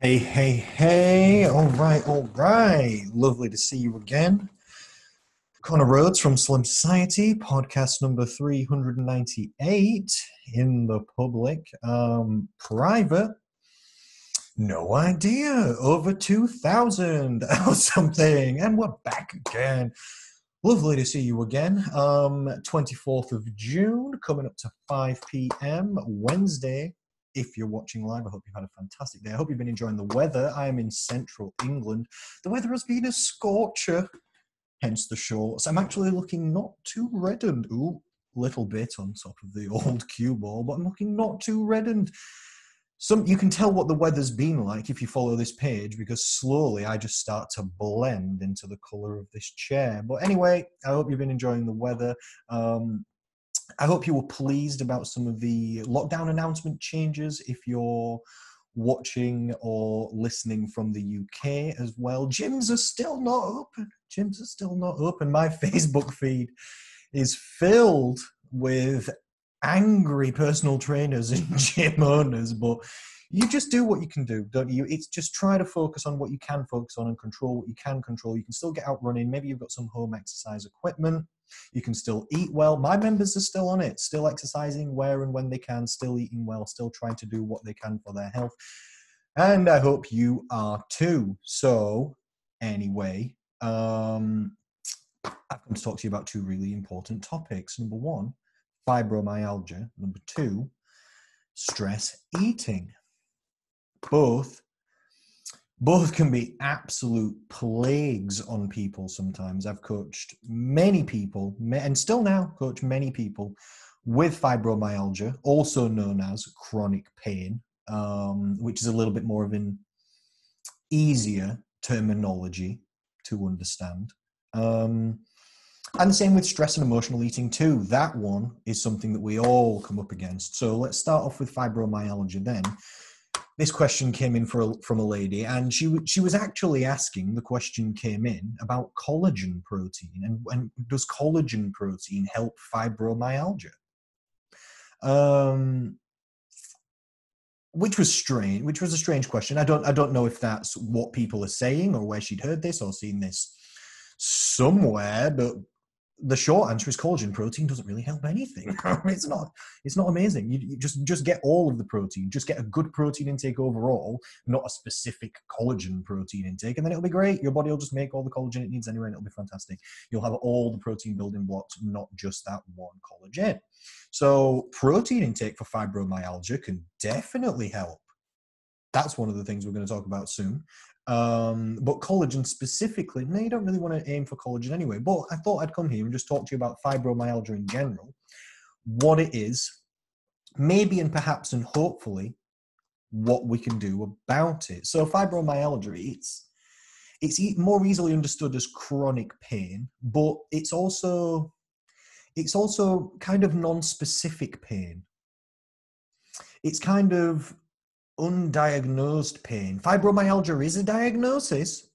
Hey, hey, hey. All right, all right. Lovely to see you again. Connor Rhodes from Slim Society, podcast number 398 in the public. Um, private, no idea. Over 2,000 or something. And we're back again. Lovely to see you again. Um, 24th of June, coming up to 5 p.m. Wednesday, if you're watching live. I hope you've had a fantastic day. I hope you've been enjoying the weather. I am in central England. The weather has been a scorcher, hence the shorts. I'm actually looking not too reddened. Ooh, little bit on top of the old cue ball, but I'm looking not too reddened. Some you can tell what the weather's been like if you follow this page because slowly I just start to blend into the color of this chair. But anyway, I hope you've been enjoying the weather. Um, I hope you were pleased about some of the lockdown announcement changes if you're watching or listening from the UK as well. Gyms are still not open. Gyms are still not open. My Facebook feed is filled with angry personal trainers and gym owners, but you just do what you can do, don't you? It's just try to focus on what you can focus on and control what you can control. You can still get out running. Maybe you've got some home exercise equipment. You can still eat well. My members are still on it, still exercising where and when they can, still eating well, still trying to do what they can for their health. And I hope you are too. So, anyway, um, I've come to talk to you about two really important topics. Number one, fibromyalgia. Number two, stress eating both both can be absolute plagues on people sometimes. I've coached many people and still now coach many people with fibromyalgia also known as chronic pain um, which is a little bit more of an easier terminology to understand. Um, and the same with stress and emotional eating too. That one is something that we all come up against. So let's start off with fibromyalgia then this question came in a, from a lady, and she she was actually asking. The question came in about collagen protein, and, and does collagen protein help fibromyalgia? Um, which was strange. Which was a strange question. I don't I don't know if that's what people are saying or where she'd heard this or seen this somewhere, but the short answer is collagen protein doesn't really help anything. it's not. It's not amazing. You, you, just just get all of the protein. Just get a good protein intake overall, not a specific collagen protein intake, and then it'll be great. Your body will just make all the collagen it needs anyway, and it'll be fantastic. You'll have all the protein building blocks, not just that one collagen. So protein intake for fibromyalgia can definitely help. That's one of the things we're going to talk about soon. Um, but collagen specifically, no, you don't really want to aim for collagen anyway. But I thought I'd come here and just talk to you about fibromyalgia in general, what it is, maybe and perhaps and hopefully what we can do about it. So fibromyalgia, it's it's more easily understood as chronic pain, but it's also it's also kind of non-specific pain. It's kind of undiagnosed pain. Fibromyalgia is a diagnosis,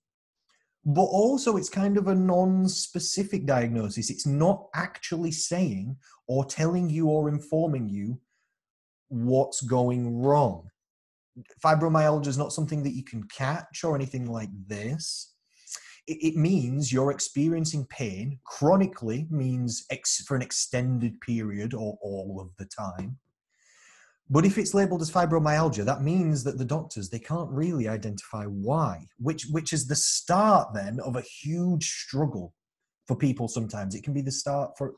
but also it's kind of a non specific diagnosis. It's not actually saying or telling you or informing you what's going wrong. Fibromyalgia is not something that you can catch or anything like this. It, means you're experiencing pain chronically, means ex- for an extended period or all of the time but if it's labeled as fibromyalgia, that means that the doctors they can't really identify why, which which is the start then of a huge struggle for people sometimes. It can be the start for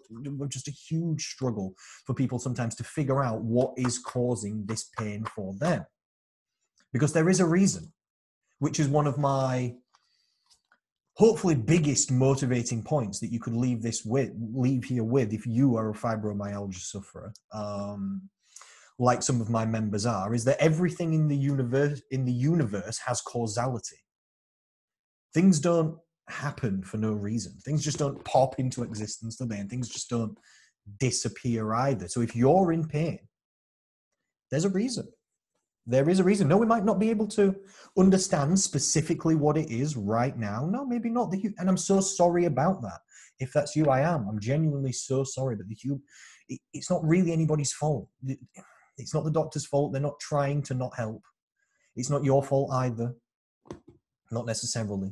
just a huge struggle for people sometimes to figure out what is causing this pain for them. Because there is a reason, which is one of my hopefully biggest motivating points that you could leave this with leave here with if you are a fibromyalgia sufferer um, like some of my members are, is that everything in the universe in the universe has causality. Things don't happen for no reason. Things just don't pop into existence today, and things just don't disappear either. So if you're in pain, there's a reason. There is a reason. No, we might not be able to understand specifically what it is right now. No, maybe not. The and I'm so sorry about that. If that's you, I am. I'm genuinely so sorry. But the it's not really anybody's fault it's not the doctor's fault. They're not trying to not help. It's not your fault either. Not necessarily.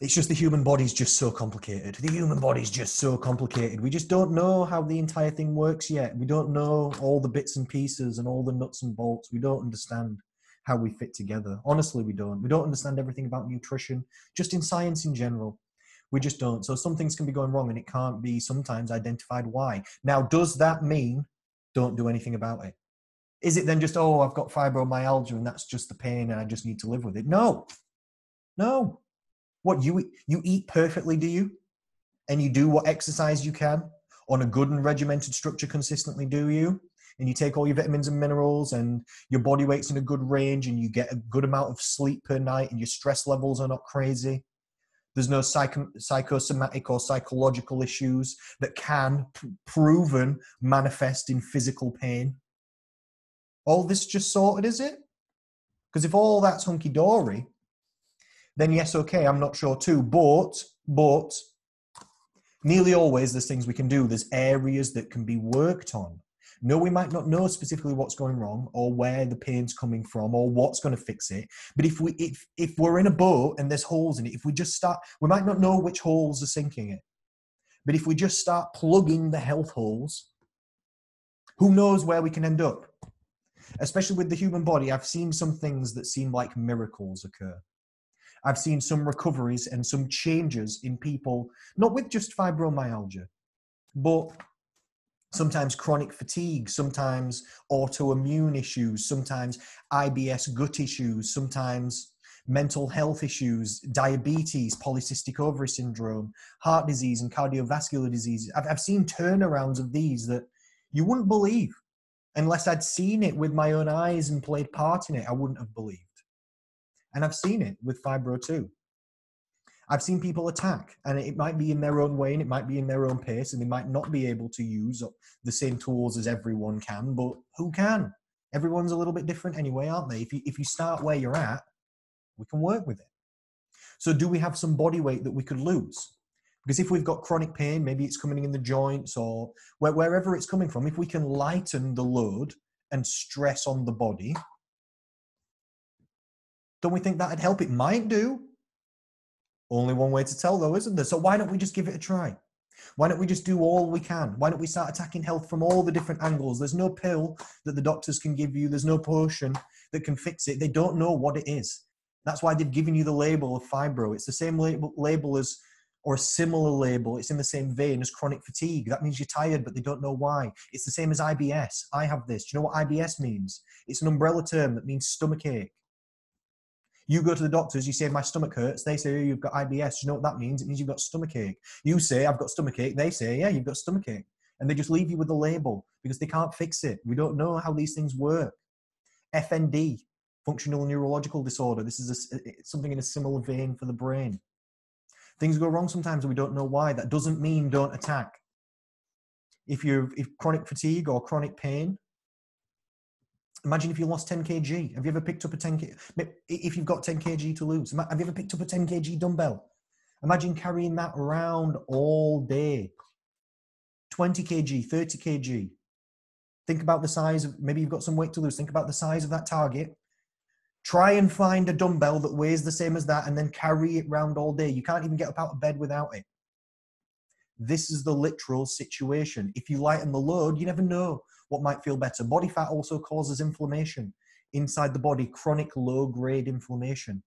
It's just the human body's just so complicated. The human body's just so complicated. We just don't know how the entire thing works yet. We don't know all the bits and pieces and all the nuts and bolts. We don't understand how we fit together. Honestly, we don't. We don't understand everything about nutrition, just in science in general. We just don't. So some things can be going wrong and it can't be sometimes identified why. Now, does that mean don't do anything about it? Is it then just, oh, I've got fibromyalgia and that's just the pain and I just need to live with it? No. No. What you you eat perfectly, do you? And you do what exercise you can on a good and regimented structure consistently, do you? And you take all your vitamins and minerals and your body weight's in a good range and you get a good amount of sleep per night and your stress levels are not crazy. There's no psycho- psychosomatic or psychological issues that can proven manifest in physical pain. All this just sorted, is it? Because if all that's hunky dory, then yes, okay, I'm not sure too. But, but, nearly always there's things we can do. There's areas that can be worked on. No, we might not know specifically what's going wrong or where the pain's coming from or what's going to fix it. But if we if if we're in a boat and there's holes in it, if we just start, we might not know which holes are sinking it. But if we just start plugging the health holes, who knows where we can end up? Especially with the human body, I've seen some things that seem like miracles occur. I've seen some recoveries and some changes in people, not with just fibromyalgia, but sometimes chronic fatigue, sometimes autoimmune issues, sometimes IBS gut issues, sometimes mental health issues, diabetes, polycystic ovary syndrome, heart disease, and cardiovascular disease. I've, I've seen turnarounds of these that you wouldn't believe unless I'd seen it with my own eyes and played part in it. I wouldn't have believed. And I've seen it with Fibro too. I've seen people attack, and it might be in their own way and it might be in their own pace, and they might not be able to use the same tools as everyone can, but who can? Everyone's a little bit different anyway, aren't they? If you, if you start where you're at, we can work with it. So, do we have some body weight that we could lose? Because if we've got chronic pain, maybe it's coming in the joints or wherever it's coming from, if we can lighten the load and stress on the body, don't we think that'd help? It might do. Only one way to tell, though, isn't there? So why don't we just give it a try? Why don't we just do all we can? Why don't we start attacking health from all the different angles? There's no pill that the doctors can give you, there's no potion that can fix it. They don't know what it is. That's why they've given you the label of fibro. It's the same label, label as, or a similar label. It's in the same vein as chronic fatigue. That means you're tired, but they don't know why. It's the same as IBS. I have this. Do you know what IBS means? It's an umbrella term that means stomach ache. You go to the doctors, you say, My stomach hurts. They say, oh, You've got IBS. You know what that means? It means you've got stomach ache. You say, I've got stomach ache. They say, Yeah, you've got stomach ache. And they just leave you with the label because they can't fix it. We don't know how these things work. FND, functional neurological disorder. This is a, something in a similar vein for the brain. Things go wrong sometimes and we don't know why. That doesn't mean don't attack. If you're if chronic fatigue or chronic pain, Imagine if you lost 10 kg. Have you ever picked up a 10 kg? If you've got 10 kg to lose, have you ever picked up a 10 kg dumbbell? Imagine carrying that around all day. 20 kg, 30 kg. Think about the size of, maybe you've got some weight to lose. Think about the size of that target. Try and find a dumbbell that weighs the same as that and then carry it around all day. You can't even get up out of bed without it. This is the literal situation. If you lighten the load, you never know what might feel better. Body fat also causes inflammation inside the body, chronic low grade inflammation.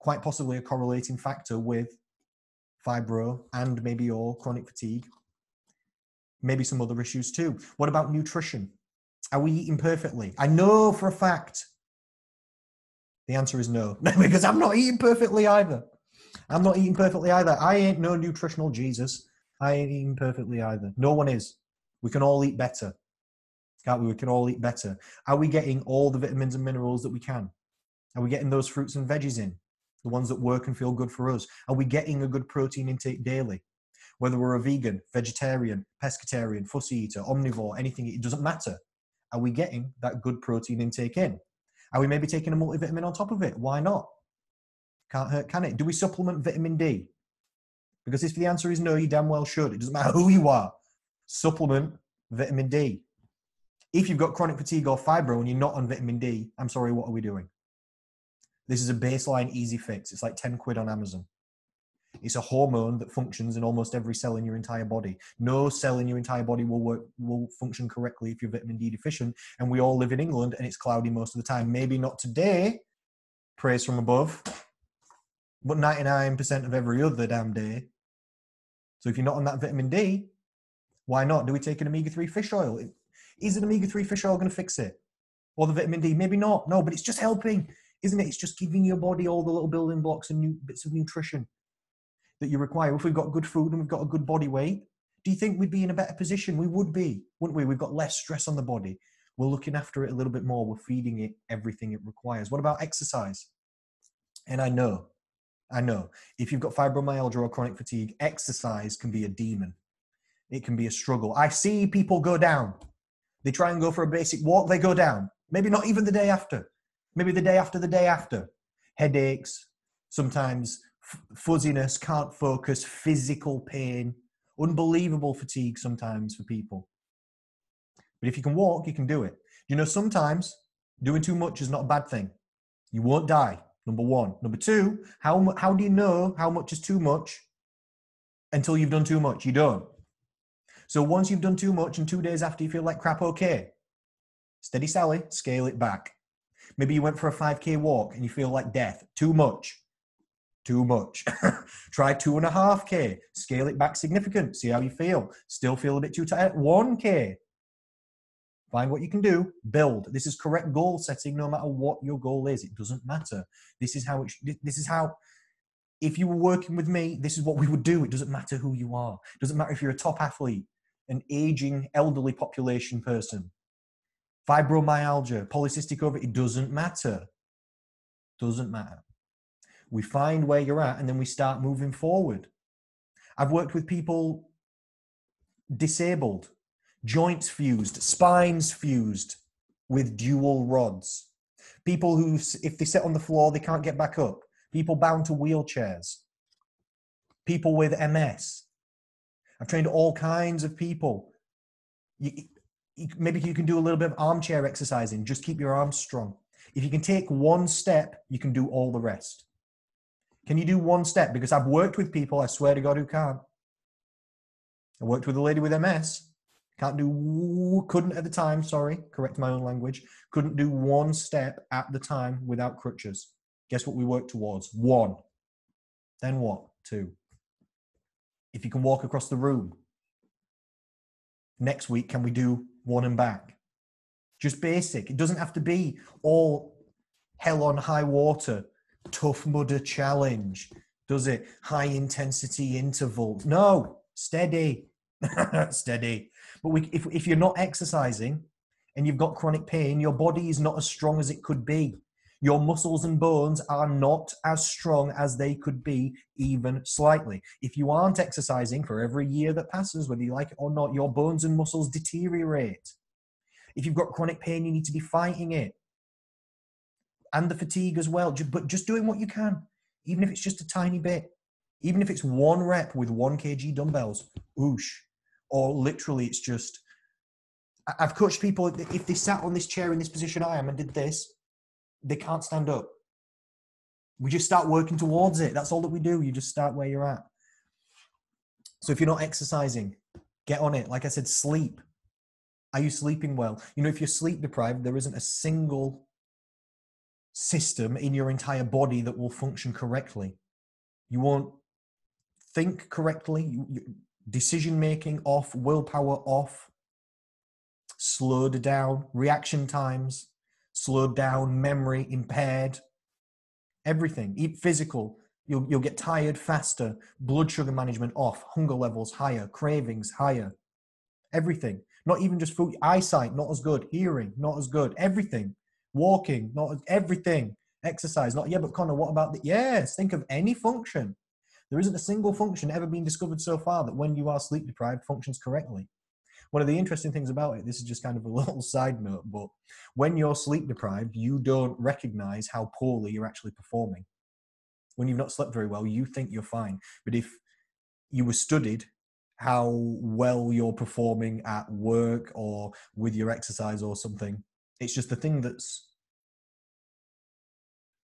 Quite possibly a correlating factor with fibro and maybe your chronic fatigue. Maybe some other issues too. What about nutrition? Are we eating perfectly? I know for a fact the answer is no, because I'm not eating perfectly either. I'm not eating perfectly either. I ain't no nutritional Jesus. I ain't eating perfectly either. No one is. We can all eat better. Can't we? We can all eat better. Are we getting all the vitamins and minerals that we can? Are we getting those fruits and veggies in? The ones that work and feel good for us? Are we getting a good protein intake daily? Whether we're a vegan, vegetarian, pescatarian, fussy eater, omnivore, anything, it doesn't matter. Are we getting that good protein intake in? Are we maybe taking a multivitamin on top of it? Why not? Can't hurt, can it? Do we supplement vitamin D? Because if the answer is no, you damn well should. It doesn't matter who you are supplement vitamin D. If you've got chronic fatigue or fibro and you're not on vitamin D, I'm sorry, what are we doing? This is a baseline easy fix. It's like 10 quid on Amazon. It's a hormone that functions in almost every cell in your entire body. No cell in your entire body will work will function correctly if you're vitamin D deficient. And we all live in England and it's cloudy most of the time. Maybe not today, praise from above, but 99% of every other damn day. So if you're not on that vitamin D, why not? Do we take an omega-3 fish oil? Is an omega-3 fish oil going to fix it? Or the vitamin D? Maybe not. No, but it's just helping, isn't it? It's just giving your body all the little building blocks and new bits of nutrition that you require. If we've got good food and we've got a good body weight, do you think we'd be in a better position? We would be, wouldn't we? We've got less stress on the body. We're looking after it a little bit more. We're feeding it everything it requires. What about exercise? And I know, I know, if you've got fibromyalgia or chronic fatigue, exercise can be a demon. It can be a struggle. I see people go down. They try and go for a basic walk, they go down. Maybe not even the day after. Maybe the day after the day after. Headaches, sometimes fuzziness, can't focus, physical pain, unbelievable fatigue sometimes for people. But if you can walk, you can do it. You know, sometimes doing too much is not a bad thing. You won't die, number one. Number two, how, how do you know how much is too much until you've done too much? You don't. So once you've done too much and two days after you feel like crap, okay. Steady Sally, scale it back. Maybe you went for a 5K walk and you feel like death. Too much too much. Try two and a half K, scale it back significant, see how you feel. Still feel a bit too tight. 1K. Find what you can do, build. This is correct goal setting no matter what your goal is. It doesn't matter. This is how it this is how if you were working with me, this is what we would do. It doesn't matter who you are. It doesn't matter if you're a top athlete, an aging elderly population person, fibromyalgia, polycystic ovary, it doesn't matter. Doesn't matter. We find where you're at and then we start moving forward. I've worked with people disabled, joints fused, spines fused with dual rods. People who, if they sit on the floor, they can't get back up. People bound to wheelchairs. People with MS. I've trained all kinds of people. You, maybe you can do a little bit of armchair exercising. Just keep your arms strong. If you can take one step, you can do all the rest. Can you do one step? Because I've worked with people, I swear to God, who can't. I worked with a lady with MS. Can't do, couldn't at the time, sorry, correct my own language. Couldn't do one step at the time without crutches. Guess what we worked towards? One. Then what? Two. If you can walk across the room. Next week, can we do one and back? Just basic. It doesn't have to be all hell on high water tough mudder challenge? Does it high intensity interval? No, steady, steady. But we, if, if you're not exercising and you've got chronic pain, your body is not as strong as it could be. Your muscles and bones are not as strong as they could be, even slightly. If you aren't exercising for every year that passes, whether you like it or not, your bones and muscles deteriorate. If you've got chronic pain, you need to be fighting it and the fatigue as well. But just doing what you can, even if it's just a tiny bit, even if it's one rep with one kg dumbbells, oosh, or literally it's just. I've coached people if they sat on this chair in this position I am and did this, they can't stand up. We just start working towards it. That's all that we do. You just start where you're at. So if you're not exercising, get on it. Like I said, sleep. Are you sleeping well? You know, if you're sleep deprived, there isn't a single system in your entire body that will function correctly. You won't think correctly, you, you, decision making off, willpower off, slowed down, reaction times slowed down, memory impaired, everything, Eat physical. You'll, you'll get tired faster, blood sugar management off, hunger levels higher, cravings higher, everything. Not even just food, eyesight not as good, hearing not as good, everything walking, not everything, exercise, not yeah, but Connor, what about the yes? Think of any function. There isn't a single function ever been discovered so far that when you are sleep deprived functions correctly. One of the interesting things about it, this is just kind of a little side note, but when you're sleep deprived, you don't recognize how poorly you're actually performing. When you've not slept very well, you think you're fine. But if you were studied how well you're performing at work or with your exercise or something. It's just the thing that's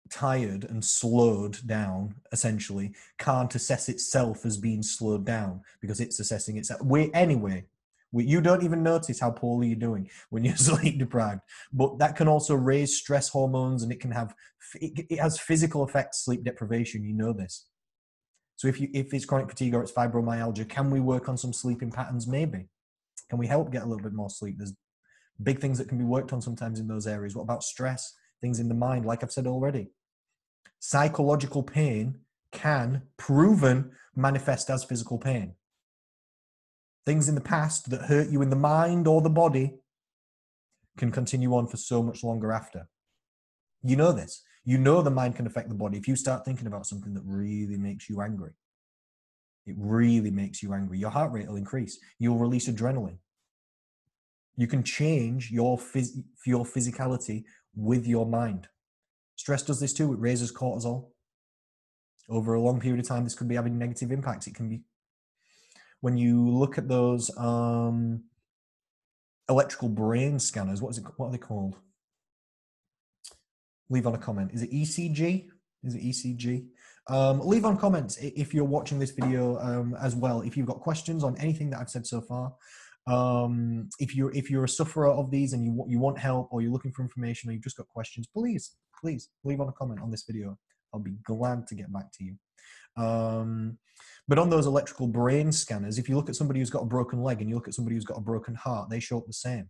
tired and slowed down essentially can't assess itself as being slowed down because it's assessing itself we anyway you don't even notice how poorly you're doing when you're sleep deprived but that can also raise stress hormones and it can have it, has physical effects sleep deprivation you know this. So if you if it's chronic fatigue or it's fibromyalgia can we work on some sleeping patterns? Maybe. Can we help get a little bit more sleep? There's big things that can be worked on sometimes in those areas. What about stress? Things in the mind like i've said already. Psychological pain can proven manifest as physical pain. Things in the past that hurt you in the mind or the body can continue on for so much longer after. You know this. You know the mind can affect the body. If you start thinking about something that really makes you angry, it really makes you angry. Your heart rate will increase. You'll release adrenaline. You can change your phys- your physicality with your mind. Stress does this too. It raises cortisol. Over a long period of time, this could be having negative impacts. It can be when you look at those um, electrical brain scanners. What is it? What are they called? Leave on a comment. Is it ECG? Is it ECG? Um, leave on comments if you're watching this video um, as well. If you've got questions on anything that I've said so far, um, if you're if you're a sufferer of these and you you want help or you're looking for information or you've just got questions, please please leave on a comment on this video. I'll be glad to get back to you. Um, but on those electrical brain scanners, if you look at somebody who's got a broken leg and you look at somebody who's got a broken heart, they show up the same.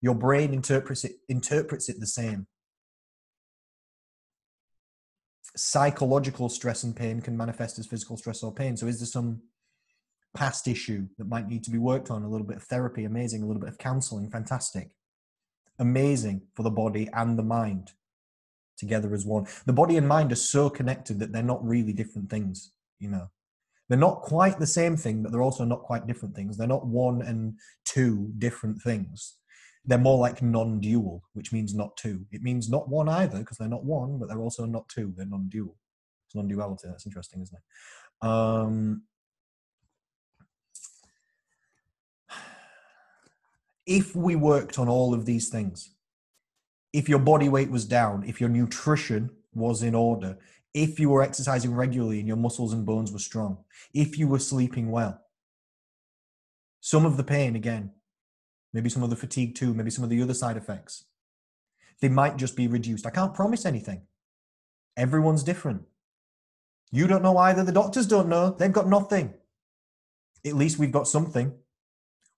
Your brain interprets it, interprets it the same. Psychological stress and pain can manifest as physical stress or pain. So, is there some past issue that might need to be worked on? A little bit of therapy, amazing. A little bit of counseling, fantastic. Amazing for the body and the mind together as one. The body and mind are so connected that they're not really different things, you know. They're not quite the same thing, but they're also not quite different things. They're not one and two different things. They're more like non dual, which means not two. It means not one either, because they're not one, but they're also not two. They're non dual. It's non duality. That's interesting, isn't it? Um, if we worked on all of these things, if your body weight was down, if your nutrition was in order, if you were exercising regularly and your muscles and bones were strong, if you were sleeping well, some of the pain again, maybe some of the fatigue too, maybe some of the other side effects, they might just be reduced. I can't promise anything. Everyone's different. You don't know either. The doctors don't know. They've got nothing. At least we've got something.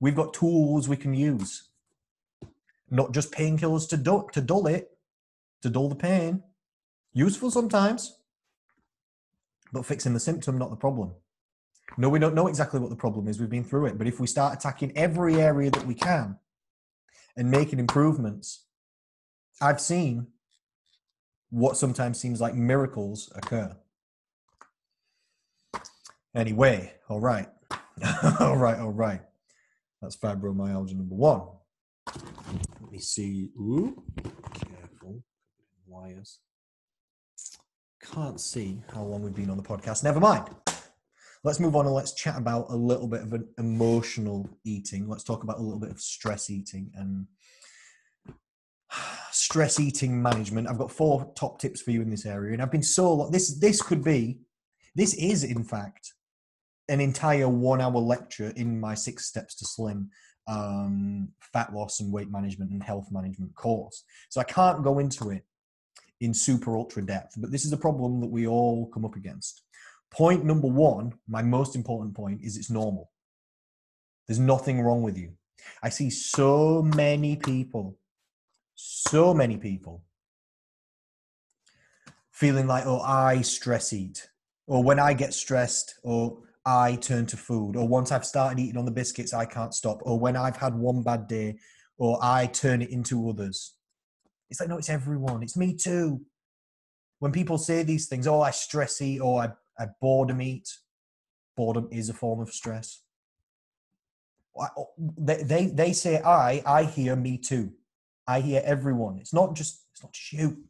We've got tools we can use not just painkillers to dull, to dull it, to dull the pain. Useful sometimes, but fixing the symptom, not the problem. No, we don't know exactly what the problem is. We've been through it. But if we start attacking every area that we can and making improvements, I've seen what sometimes seems like miracles occur. Anyway, all right. all right, all right. That's fibromyalgia number one. Let me see. Ooh, careful. Wires. Can't see how long we've been on the podcast. Never mind. Let's move on and let's chat about a little bit of an emotional eating. Let's talk about a little bit of stress eating and stress eating management. I've got four top tips for you in this area, and I've been so this this could be this is in fact an entire one hour lecture in my six steps to slim um, fat loss and weight management and health management course. So I can't go into it in super ultra depth, but this is a problem that we all come up against. Point number one, my most important point, is it's normal. There's nothing wrong with you. I see so many people, so many people feeling like, oh, I stress eat, or when I get stressed, or I turn to food, or once I've started eating on the biscuits, I can't stop, or when I've had one bad day, or I turn it into others. It's like, no, it's everyone. It's me too. When people say these things, oh, I stress eat, or I, I boredom eat, boredom is a form of stress. Oh, they, they, they say I, I hear me too. I hear everyone. It's not just, it's not just you.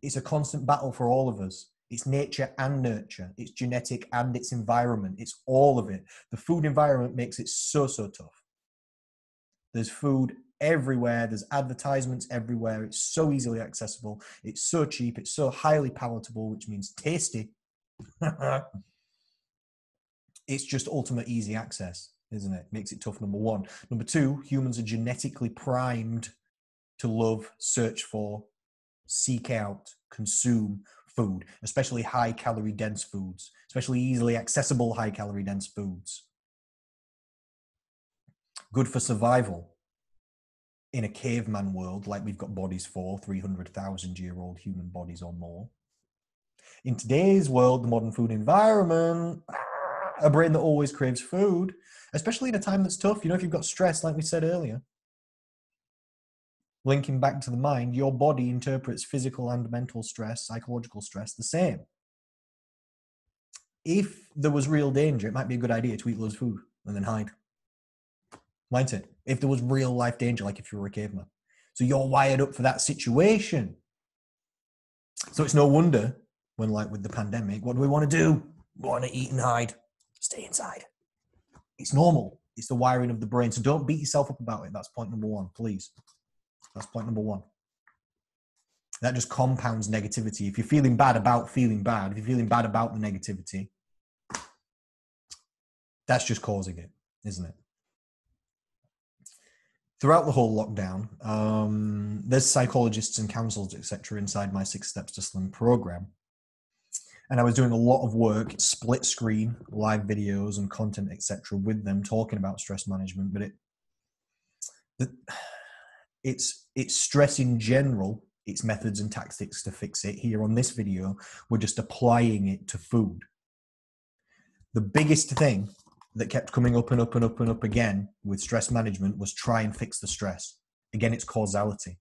It's a constant battle for all of us It's nature and nurture. It's genetic and it's environment. It's all of it. The food environment makes it so, so tough. There's food everywhere. There's advertisements everywhere. It's so easily accessible. It's so cheap. It's so highly palatable, which means tasty. it's just ultimate easy access, isn't it? Makes it tough, number one. Number two, humans are genetically primed to love, search for, seek out, consume food, especially high calorie dense foods, especially easily accessible high calorie dense foods. Good for survival. In a caveman world, like we've got bodies for 300,000 year old human bodies or more. In today's world, the modern food environment, a brain that always craves food, especially in a time that's tough. You know, if you've got stress, like we said earlier, linking back to the mind, your body interprets physical and mental stress, psychological stress, the same. If there was real danger, it might be a good idea to eat loads of food and then hide. Might it? If there was real life danger, like if you were a caveman. So you're wired up for that situation. So it's no wonder when, like with the pandemic, what do we want to do? We want to eat and hide. Stay inside. It's normal. It's the wiring of the brain. So don't beat yourself up about it. That's point number one, please. That's point number one. That just compounds negativity. If you're feeling bad about feeling bad, if you're feeling bad about the negativity, that's just causing it, isn't it? Throughout the whole lockdown, um, there's psychologists and counselors, etc., inside my Six Steps to Slim program. And I was doing a lot of work, split screen, live videos, and content, etc., with them, talking about stress management. But it, the, it's it's stress in general its methods and tactics to fix it. Here on this video we're just applying it to food. The biggest thing that kept coming up and up and up and up again with stress management was try and fix the stress. Again it's causality.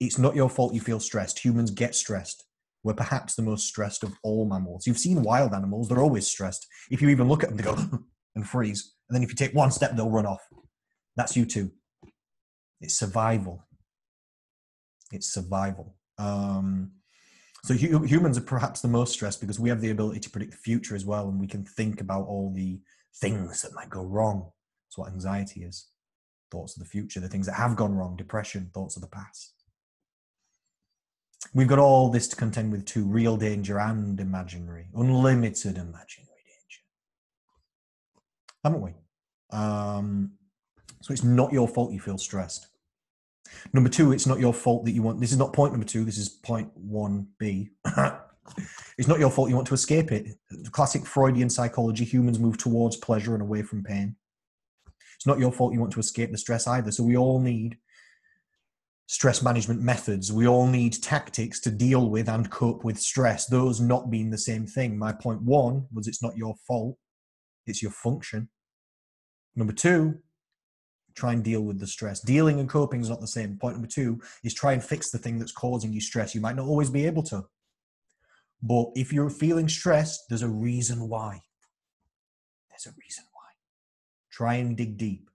It's not your fault you feel stressed. Humans get stressed. We're perhaps the most stressed of all mammals. You've seen wild animals they're always stressed. If you even look at them they go and freeze. And then if you take one step they'll run off. That's you too it's survival. It's survival. Um, so hu- humans are perhaps the most stressed because we have the ability to predict the future as well, and we can think about all the things that might go wrong. That's what anxiety is. Thoughts of the future, the things that have gone wrong, depression, thoughts of the past. We've got all this to contend with too real danger and imaginary, unlimited imaginary danger. Haven't we? Um, so it's not your fault you feel stressed. Number two, it's not your fault that you want. This is not point number two. This is point one B. it's not your fault you want to escape it. Classic Freudian psychology: humans move towards pleasure and away from pain. It's not your fault you want to escape the stress either. So we all need stress management methods. We all need tactics to deal with and cope with stress. Those not being the same thing. My point one was it's not your fault; it's your function. Number two, try and deal with the stress. Dealing and coping is not the same. Point number two is try and fix the thing that's causing you stress. You might not always be able to, but if you're feeling stressed, there's a reason why. There's a reason why. Try and dig deep.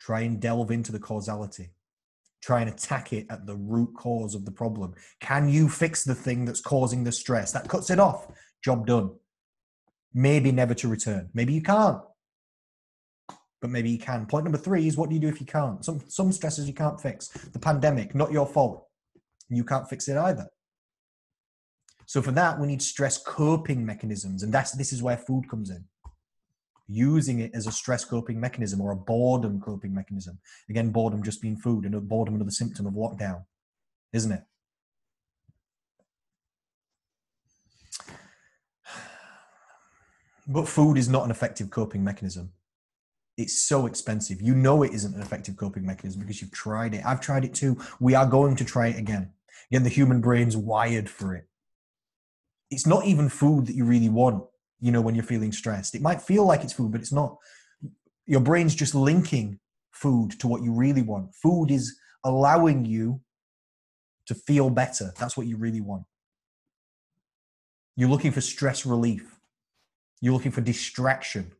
Try and delve into the causality. Try and attack it at the root cause of the problem. Can you fix the thing that's causing the stress? That cuts it off. Job done. Maybe never to return. Maybe you can't but maybe you can. Point number three is what do you do if you can't? Some some stresses you can't fix. The pandemic, not your fault. You can't fix it either. So for that, we need stress coping mechanisms, and that's this is where food comes in. Using it as a stress coping mechanism or a boredom coping mechanism. Again, boredom just being food, and boredom another symptom of lockdown, isn't it? But food is not an effective coping mechanism it's so expensive. You know it isn't an effective coping mechanism because you've tried it. I've tried it too. We are going to try it again. Again, the human brain's wired for it. It's not even food that you really want, you know, when you're feeling stressed. It might feel like it's food, but it's not. Your brain's just linking food to what you really want. Food is allowing you to feel better. That's what you really want. You're looking for stress relief. You're looking for distraction.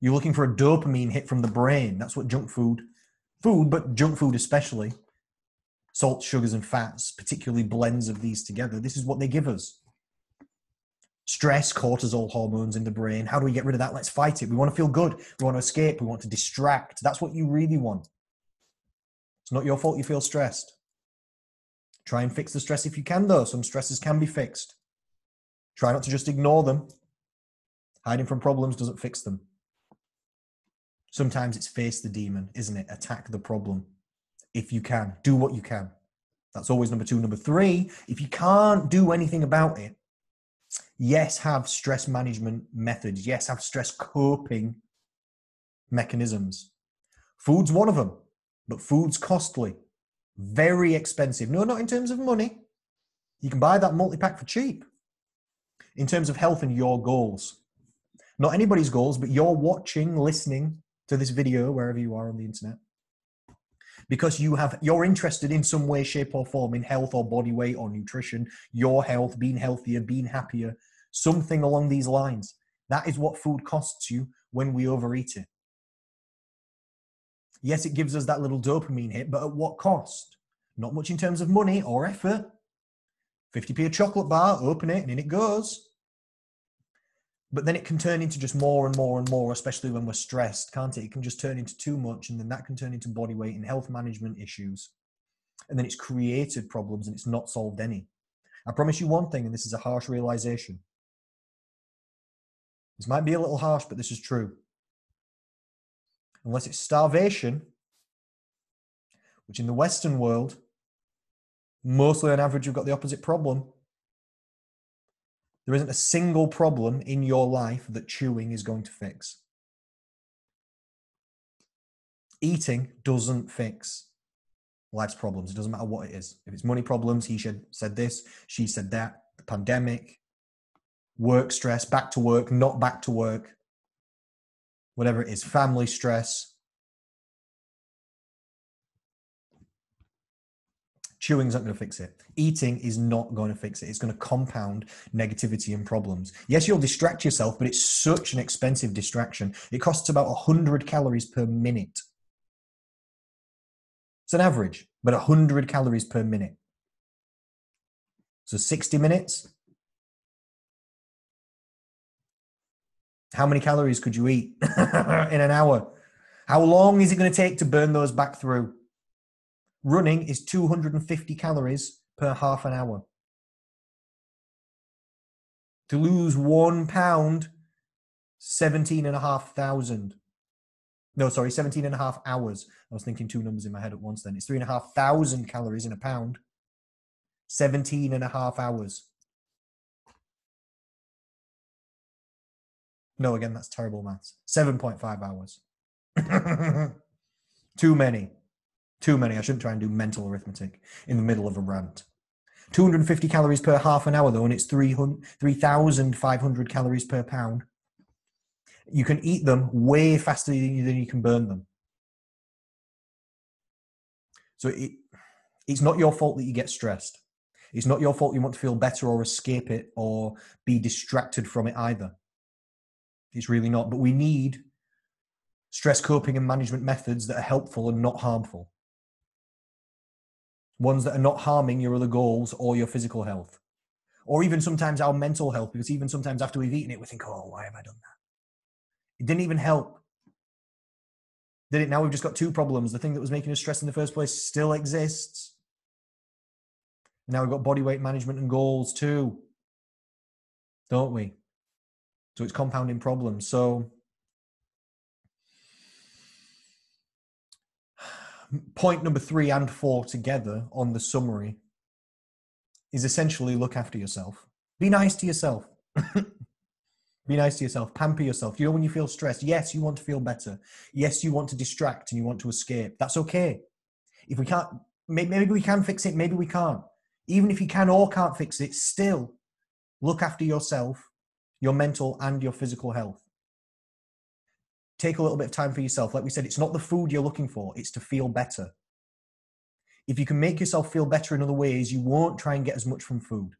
You're looking for a dopamine hit from the brain. That's what junk food, food, but junk food especially, salt, sugars, and fats, particularly blends of these together. This is what they give us. Stress, cortisol hormones in the brain. How do we get rid of that? Let's fight it. We want to feel good. We want to escape. We want to distract. That's what you really want. It's not your fault you feel stressed. Try and fix the stress if you can, though. Some stresses can be fixed. Try not to just ignore them. Hiding from problems doesn't fix them. Sometimes it's face the demon, isn't it? Attack the problem if you can. Do what you can. That's always number two. Number three, if you can't do anything about it, yes, have stress management methods. Yes, have stress coping mechanisms. Food's one of them, but food's costly, very expensive. No, not in terms of money. You can buy that multi pack for cheap. In terms of health and your goals, not anybody's goals, but you're watching, listening to this video wherever you are on the internet because you have you're interested in some way shape or form in health or body weight or nutrition your health being healthier being happier something along these lines. That is what food costs you when we overeat it. Yes it gives us that little dopamine hit but at what cost? Not much in terms of money or effort. 50p a chocolate bar open it and in it goes but then it can turn into just more and more and more especially when we're stressed can't it? It can just turn into too much and then that can turn into body weight and health management issues. And then it's created problems and it's not solved any. I promise you one thing and this is a harsh realization. This might be a little harsh but this is true. Unless it's starvation which in the western world mostly on average you've got the opposite problem there isn't a single problem in your life that chewing is going to fix. Eating doesn't fix life's problems. It doesn't matter what it is. If it's money problems, he should said this, she said that, the pandemic, work stress, back to work, not back to work, whatever it is, family stress, Chewing's not going to fix it. Eating is not going to fix it. It's going to compound negativity and problems. Yes, you'll distract yourself, but it's such an expensive distraction. It costs about 100 calories per minute. It's an average, but 100 calories per minute. So 60 minutes. How many calories could you eat in an hour? How long is it going to take to burn those back through? Running is 250 calories per half an hour. To lose one pound, 17 and a half thousand. No, sorry, 17 and a half hours. I was thinking two numbers in my head at once then. It's three and a half thousand calories in a pound. 17 and a half hours. No, again, that's terrible maths. 7.5 hours. Too many. Too many. I shouldn't try and do mental arithmetic in the middle of a rant. 250 calories per half an hour, though, and it's 3,500 calories per pound. You can eat them way faster than you can burn them. So it, it's not your fault that you get stressed. It's not your fault you want to feel better or escape it or be distracted from it either. It's really not. But we need stress coping and management methods that are helpful and not harmful ones that are not harming your other goals or your physical health. Or even sometimes our mental health because even sometimes after we've eaten it we think oh why have i done that? It didn't even help. Did it? Now we've just got two problems. The thing that was making us stress in the first place still exists. Now we've got body weight management and goals too don't we? So it's compounding problems. So point number three and four together on the summary is essentially look after yourself. Be nice to yourself. Be nice to yourself. Pamper yourself. You know, when you feel stressed, yes, you want to feel better. Yes, you want to distract and you want to escape. That's okay. If we can't, maybe we can fix it, maybe we can't. Even if you can or can't fix it, still look after yourself, your mental and your physical health take a little bit of time for yourself. Like we said, it's not the food you're looking for, it's to feel better. If you can make yourself feel better in other ways, you won't try and get as much from food.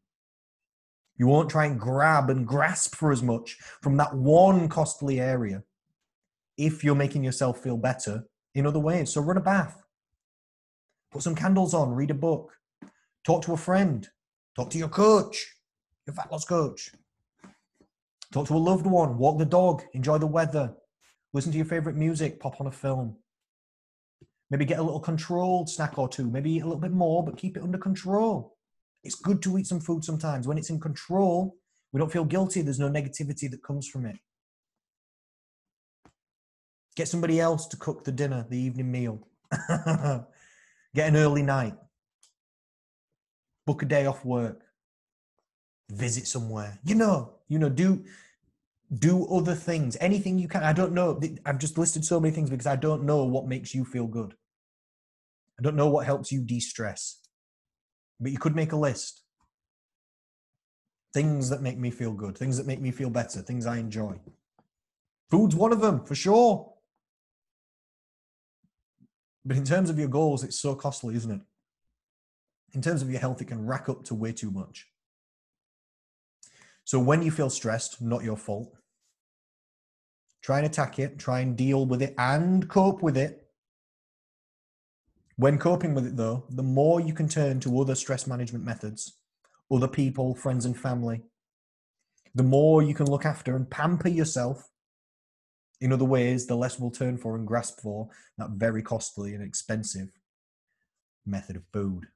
You won't try and grab and grasp for as much from that one costly area if you're making yourself feel better in other ways. So run a bath, put some candles on, read a book, talk to a friend, talk to your coach, your fat loss coach. Talk to a loved one, walk the dog, enjoy the weather, listen to your favorite music, pop on a film. Maybe get a little controlled snack or two, maybe eat a little bit more, but keep it under control. It's good to eat some food sometimes. When it's in control, we don't feel guilty. There's no negativity that comes from it. Get somebody else to cook the dinner, the evening meal. Get an early night. Book a day off work. Visit somewhere. You know, you know, do do other things. Anything you can. I don't know. I've just listed so many things because I don't know what makes you feel good. I don't know what helps you de-stress. But you could make a list. Things that make me feel good, things that make me feel better, things I enjoy. Food's one of them, for sure. But in terms of your goals, it's so costly, isn't it? In terms of your health, it can rack up to way too much. So when you feel stressed, not your fault. Try and attack it, try and deal with it and cope with it. When coping with it, though, the more you can turn to other stress management methods, other people, friends, and family, the more you can look after and pamper yourself in other ways, the less we'll turn for and grasp for that very costly and expensive method of food.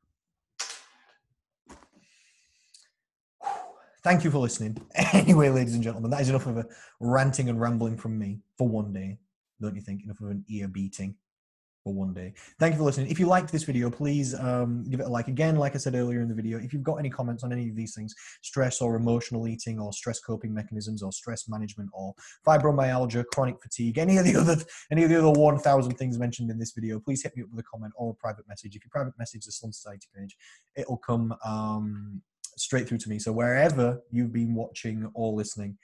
Thank you for listening. Anyway, ladies and gentlemen, that is enough of a ranting and rambling from me for one day. Don't you think? Enough of an ear beating for one day. Thank you for listening. If you liked this video, please um, give it a like. Again, like I said earlier in the video, if you've got any comments on any of these things, stress or emotional eating or stress coping mechanisms or stress management or fibromyalgia, chronic fatigue, any of the other any of the other 1,000 things mentioned in this video, please hit me up with a comment or a private message. If you private message the Slim Society page, it'll come um, straight through to me. So wherever you've been watching or listening,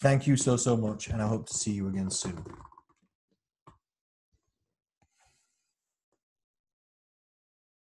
thank you so, so much. And I hope to see you again soon.